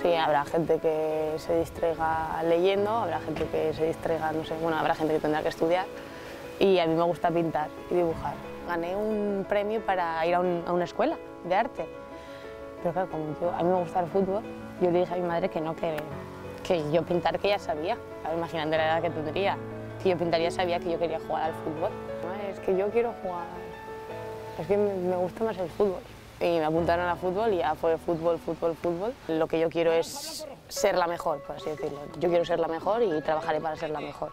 Sí, habrá gente que se distraiga leyendo, habrá gente que se distraiga, no sé, bueno, habrá gente que tendrá que estudiar. Y a mí me gusta pintar y dibujar. Gané un premio para ir a, una escuela de arte, pero claro, como a mí me gusta el fútbol, yo le dije a mi madre que no, que, que yo pintar que ya sabía, imagínate la edad que tendría, si yo pintaría sabía que yo quería jugar al fútbol. Es que yo quiero jugar, es que me gusta más el fútbol y me apuntaron a fútbol y ya fue fútbol, fútbol, fútbol. Lo que yo quiero es ser la mejor, por así decirlo. Yo quiero ser la mejor y trabajaré para ser la mejor.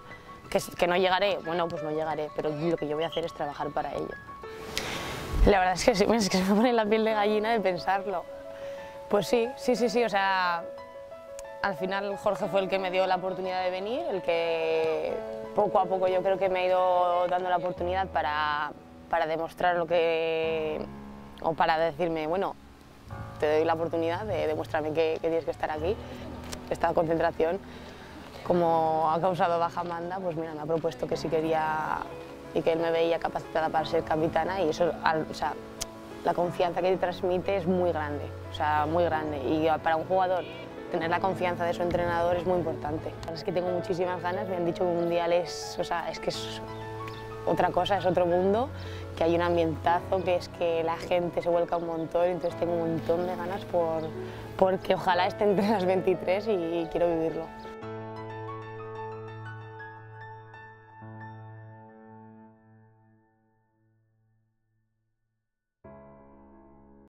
Que, que no llegaré, bueno, pues no llegaré, pero lo que yo voy a hacer es trabajar para ello. La verdad es que sí, es que se me pone la piel de gallina de pensarlo. Pues sí, sí, sí, sí, o sea, al final Jorge fue el que me dio la oportunidad de venir, el que poco a poco yo creo que me ha ido dando la oportunidad para, para demostrar lo que o para decirme, bueno, te doy la oportunidad de demostrarme que, tienes que estar aquí. Esta concentración, como ha causado baja manda, pues mira, me ha propuesto que sí quería y que él me veía capacitada para ser capitana y eso, o sea, la confianza que te transmite es muy grande, o sea, muy grande. Y para un jugador tener la confianza de su entrenador es muy importante. Es que tengo muchísimas ganas, me han dicho que un mundial es, o sea, es que es otra cosa, es otro mundo, que hay un ambientazo, que es que la gente se vuelca un montón, entonces tengo un montón de ganas por, porque ojalá esté entre las 23 y quiero vivirlo.